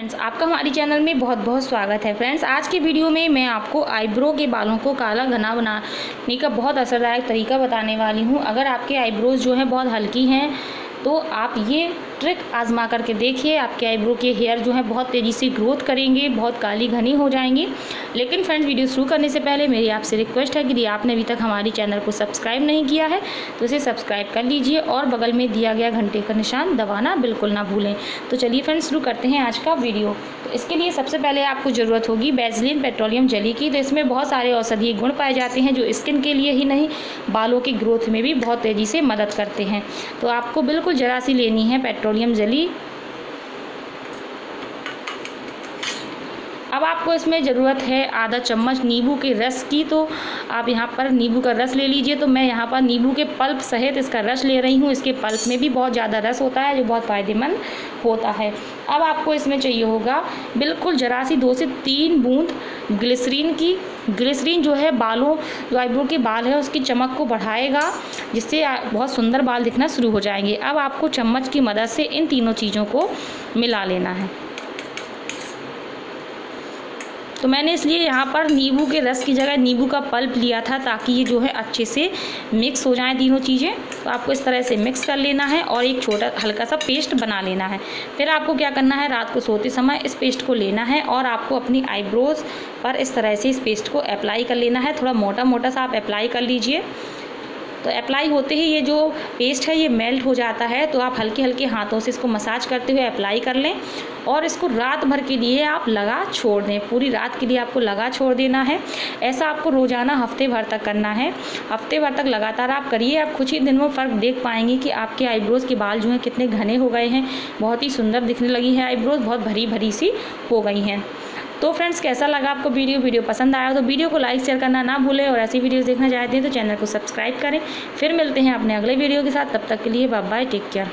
Friends आपका हमारे channel में बहुत बहुत स्वागत है। फ्रेंड्स आज के वीडियो में मैं आपको आईब्रो के बालों को काला, घना बनाने का बहुत असरदायक तरीका बताने वाली हूँ। अगर आपके आईब्रोज जो हैं बहुत हल्की हैं तो आप ये ट्रिक आजमा करके देखिए, आपके आईब्रो के हेयर जो है बहुत तेज़ी से ग्रोथ करेंगे, बहुत काली घनी हो जाएँगी। लेकिन फ्रेंड्स वीडियो शुरू करने से पहले मेरी आपसे रिक्वेस्ट है कि यदि आपने अभी तक हमारी चैनल को सब्सक्राइब नहीं किया है तो इसे सब्सक्राइब कर लीजिए और बगल में दिया गया घंटे का निशान दबाना बिल्कुल ना भूलें। तो चलिए फ्रेंड्स शुरू करते हैं आज का वीडियो तो इसके लिए सबसे पहले आपको ज़रूरत होगी बेजलिन पेट्रोलियम जली की। तो इसमें बहुत सारे औषधीय गुण पाए जाते हैं जो स्किन के लिए ही नहीं, बालों की ग्रोथ में भी बहुत तेज़ी से मदद करते हैं। तो आपको बिल्कुल ज़रा सी लेनी है पेट्रोलियम जली अब आपको इसमें ज़रूरत है आधा चम्मच नींबू के रस की तो आप यहाँ पर नींबू का रस ले लीजिए। तो मैं यहाँ पर नींबू के पल्प सहित इसका रस ले रही हूँ। इसके पल्प में भी बहुत ज़्यादा रस होता है, जो बहुत फ़ायदेमंद होता है। अब आपको इसमें चाहिए होगा बिल्कुल जरा सी दो से तीन बूंद ग्लिसरीन की। ग्लिसरीन जो है बालों, जो आईब्रो के बाल है, उसकी चमक को बढ़ाएगा, जिससे बहुत सुंदर बाल दिखना शुरू हो जाएँगे। अब आपको चम्मच की मदद से इन तीनों चीज़ों को मिला लेना है। तो मैंने इसलिए यहाँ पर नींबू के रस की जगह नींबू का पल्प लिया था ताकि ये जो है अच्छे से मिक्स हो जाएँ तीनों चीज़ें। तो आपको इस तरह से मिक्स कर लेना है और एक छोटा हल्का सा पेस्ट बना लेना है। फिर आपको क्या करना है? रात को सोते समय इस पेस्ट को लेना है और आपको अपनी आईब्रोज़ पर इस तरह से इस पेस्ट को अप्लाई कर लेना है। थोड़ा मोटा मोटा सा आप अप्लाई कर लीजिए। तो अप्लाई होते ही ये जो पेस्ट है, ये मेल्ट हो जाता है। तो आप हल्के हल्के हाथों से इसको मसाज करते हुए अप्लाई कर लें और इसको रात भर के लिए आप लगा छोड़ दें। पूरी रात के लिए आपको लगा छोड़ देना है। ऐसा आपको रोज़ाना हफ़्ते भर तक करना है। हफ़्ते भर तक लगातार आप करिए। आप कुछ ही दिन में फ़र्क देख पाएँगे कि आपके आईब्रोज़ के बाल जो हैं, कितने घने हो गए हैं। बहुत ही सुंदर दिखने लगी है आईब्रोज़ बहुत भरी भरी सी हो गई हैं। तो फ्रेंड्स, कैसा लगा आपको वीडियो? वीडियो पसंद आया तो वीडियो को लाइक, शेयर करना ना भूलें और ऐसी वीडियोज़ देखना चाहते हैं तो चैनल को सब्सक्राइब करें। फिर मिलते हैं अपने अगले वीडियो के साथ। तब तक के लिए बाय बाय टेक केयर।